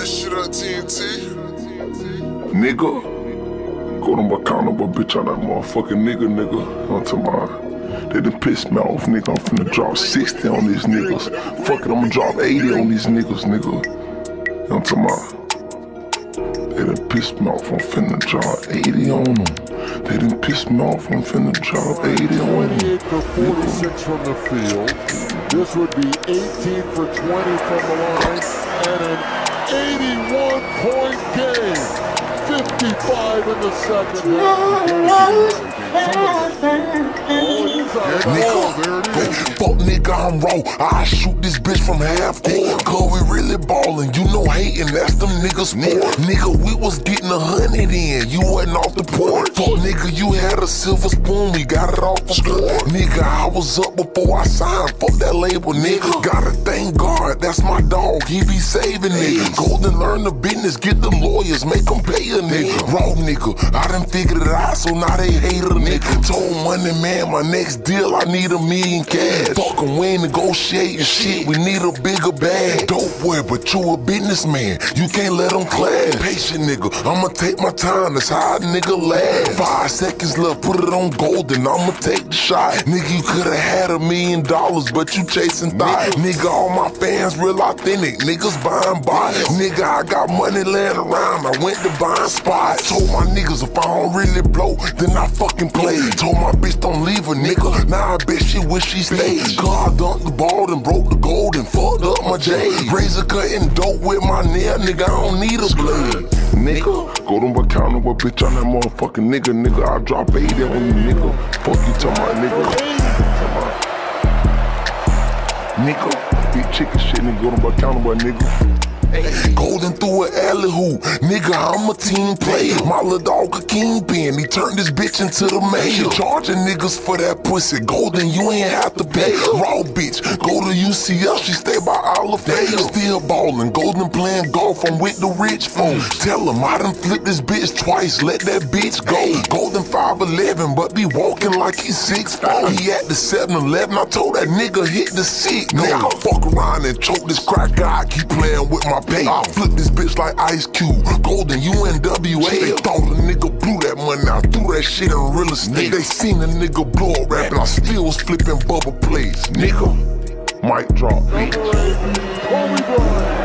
that shit on TNT. Nigga. Go to my counter, but bitch, on that motherfucking nigga, nigga. Onto mine. They done pissed me off, nigga. I'm finna drop 60 on these niggas. Fuck it, I'ma drop 80 on these niggas, nigga. Onto mine. They done pissed me off, I'm finna drop 80 on them. They done pissed me off, I'm finna drop 80 on them. 28 for 46 from the field. This would be 18 for 20 from the line 55 in the second half. Fuck nigga, I'm raw. I shoot this bitch from half court. Cause we really ballin'. You know hating, that's them niggas sport. Nigga, we was getting a hundred in. You wasn't off the porch. Fuck nigga, you had a silver spoon. We got it off the score. Nigga, I was up before I signed. Fuck that label, nigga. Gotta thank God, that's my dog. He be saving niggas. Golden learn the business, get them lawyers, make them pay a nigga. Raw nigga, I done figured it out, so now they hate a nigga. Told money man, my next deal, I need a million cash. Fuckin' we ain't negotiating shit, we need a bigger bag. Dope boy, but you a businessman, you can't let them clash. Patient nigga, I'ma take my time, that's how a nigga last. Five seconds left, put it on golden, I'ma take the shot. Nigga, you could've had a million dollars, but you chasing thighs. Nigga, all my fans real authentic, niggas buying bodies. Nigga, I got money laying around, I went to buying spots. Told my niggas if I don't really blow, then I fucking play. Told my bitch don't leave a nigga, now I bet she wish she stayed. God dunked the ball and broke the gold and fucked up my J. Razor cutting dope with my nail, nigga, I don't need a blade. Nigga, go to my counter, but bitch, I'm that motherfucking nigga, nigga. I drop 80 on you, nigga. Fuck you, tell my nigga. Talk Nigga, big chicken shit, nigga, go to my counter, but nigga. Golden through an alley-oop, nigga, I'm a team player. My little dog a kingpin, he turned this bitch into the mayor. Charging niggas for that pussy, Golden, you ain't have to pay. Raw bitch, go to UCL, she stay by Olive Still ballin', Golden playing golf, I'm with the rich folks. Tell him I done flipped this bitch twice, let that bitch go. Golden 5'11, but be walking like he's 6'4. He at the 7-Eleven, I told that nigga hit the seat. Nigga, I fuck around and choke this crack guy, keep playing with my pay. I flip this bitch like Ice Cube, Golden UNWA. They thought a nigga blew that money, I threw that shit in real estate. They seen a nigga blow up rapping, I still was flipping bubble plates. Nigga, mic drop. Number eight, Kobe Bryant.